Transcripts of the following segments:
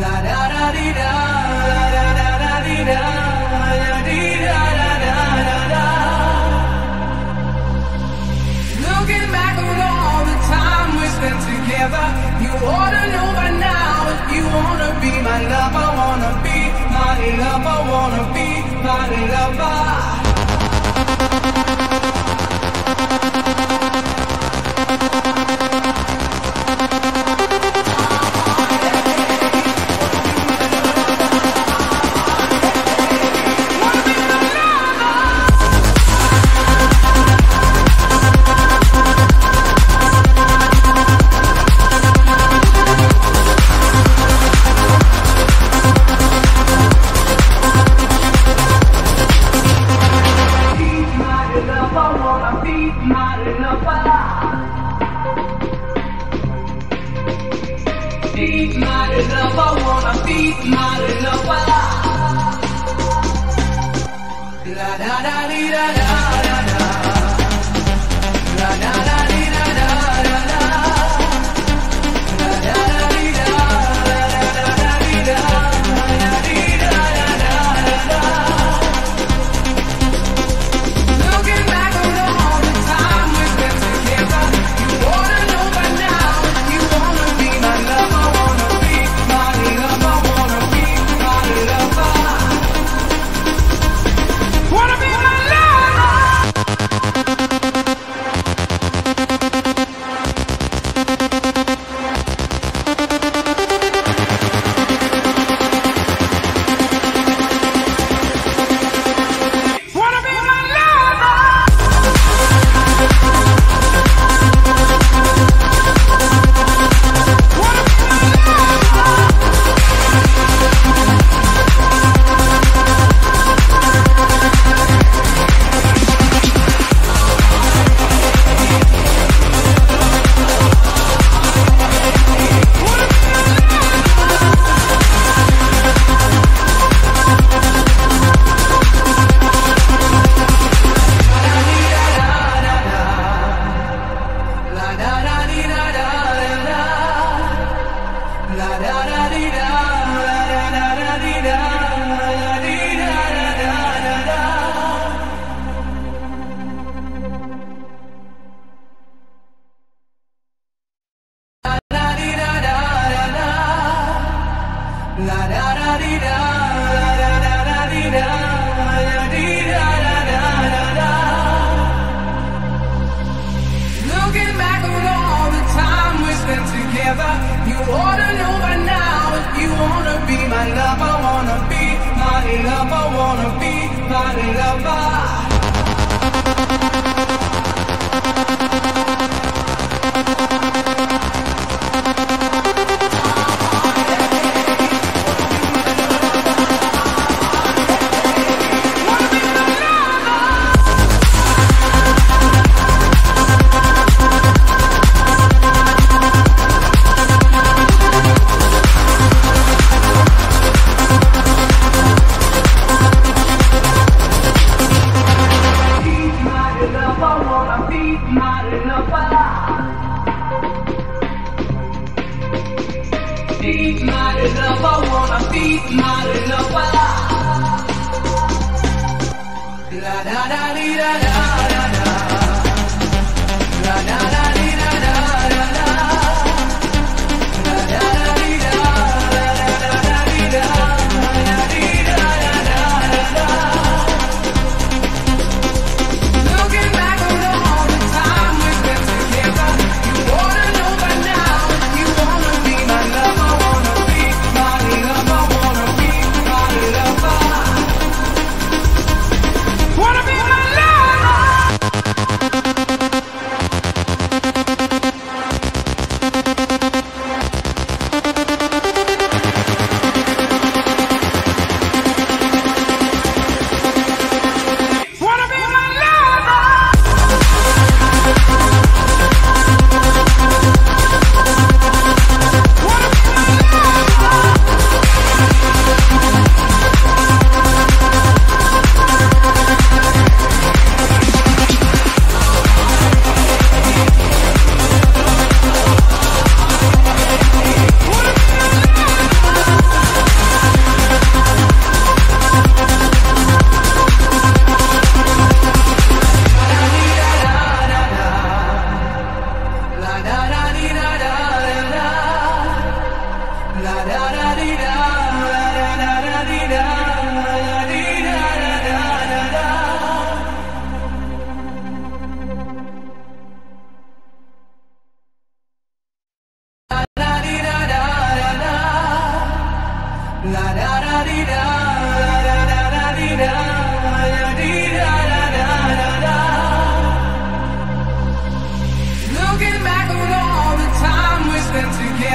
La da da dee da, la da da da dee da.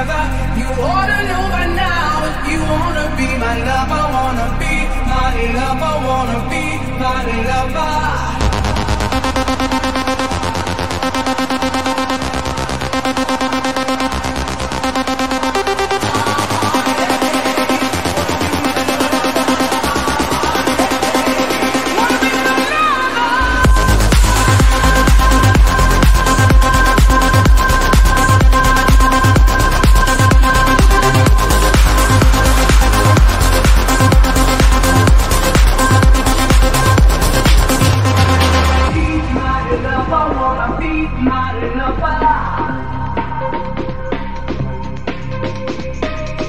forever. You ought to know by now you wanna be my lover, wanna be my lover, wanna be my lover.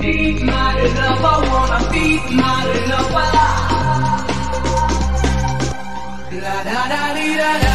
be my love, I wanna be my la da da dee da da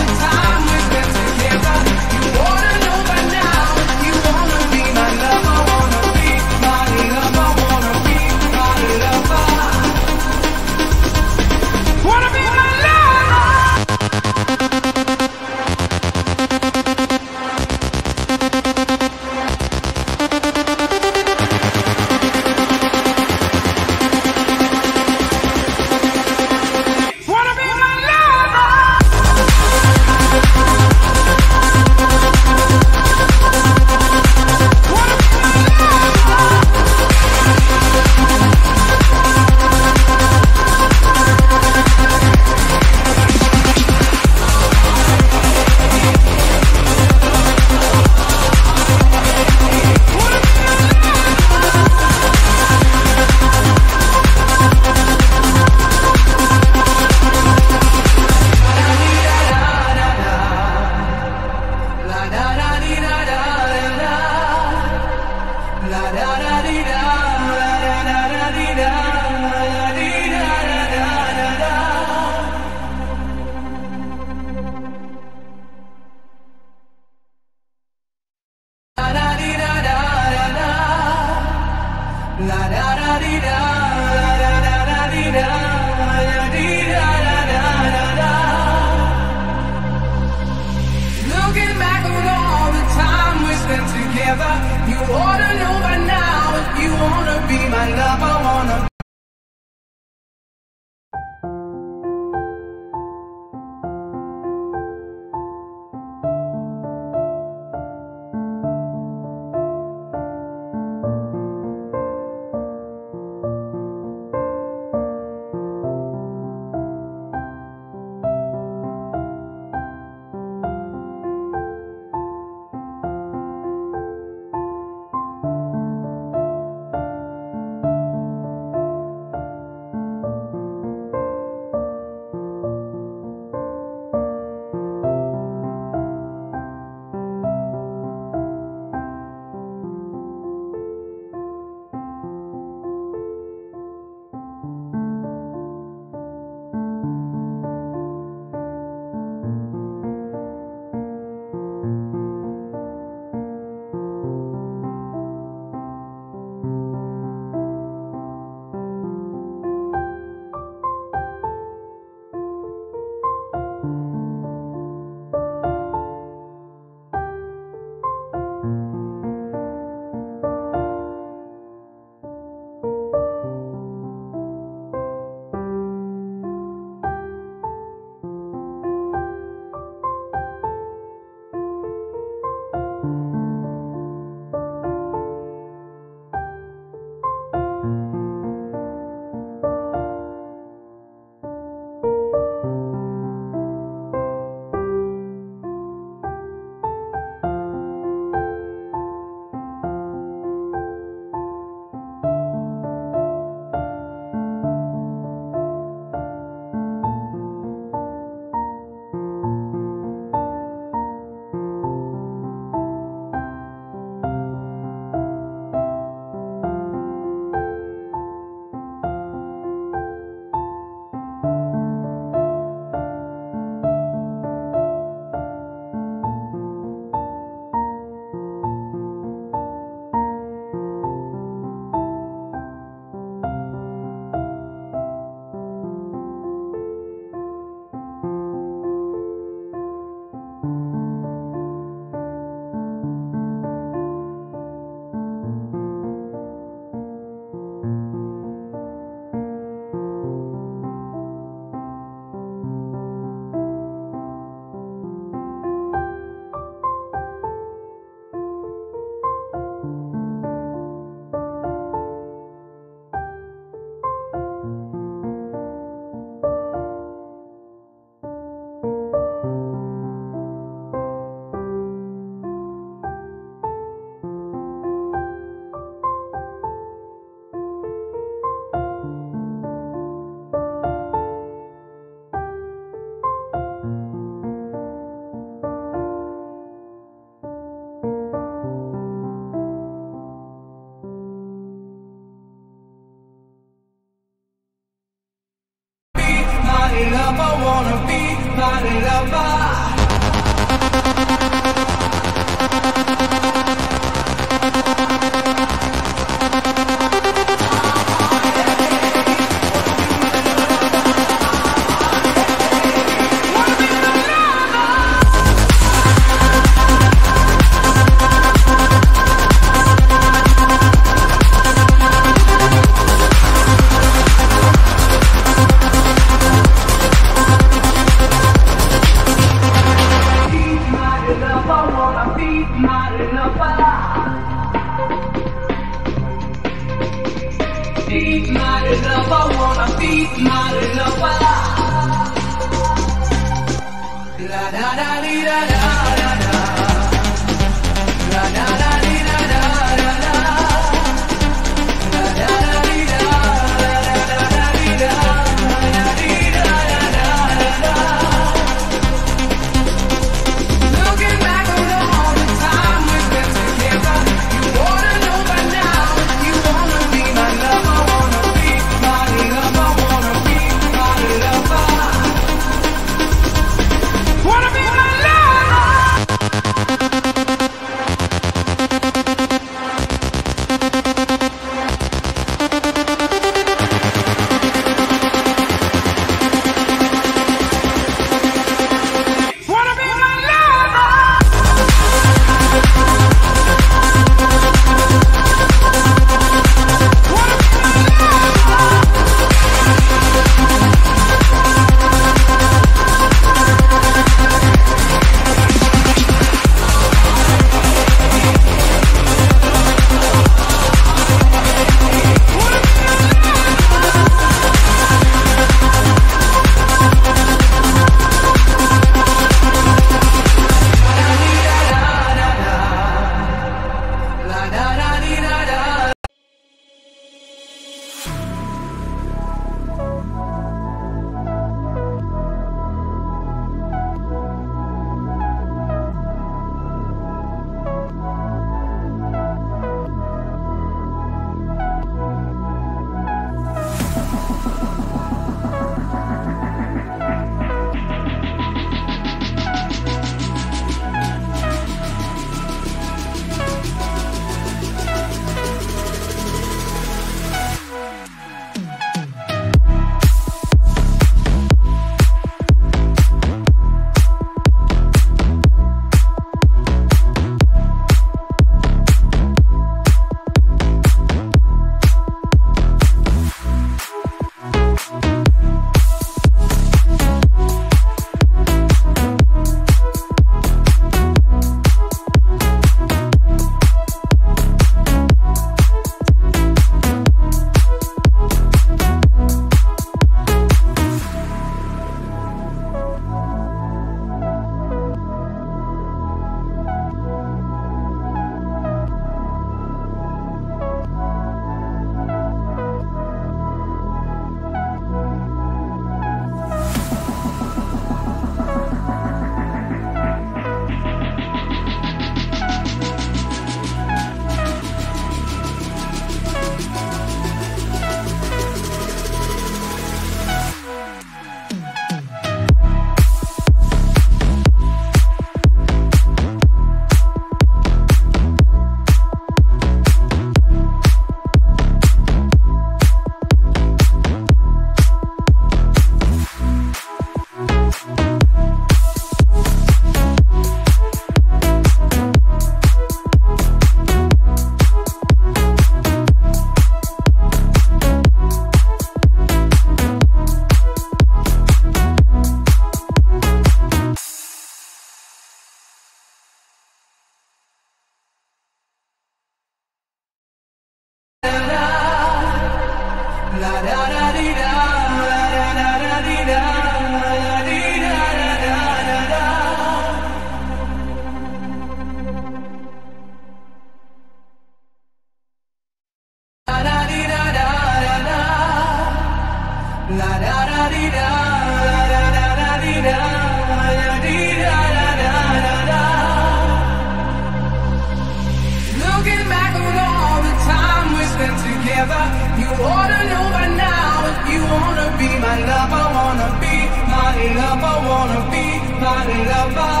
my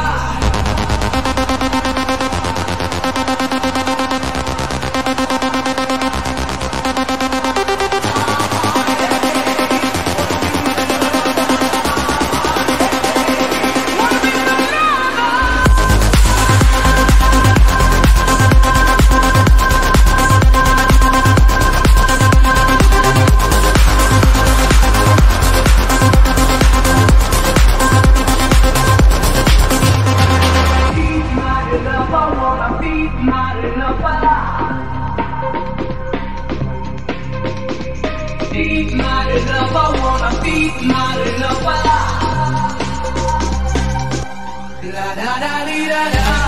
da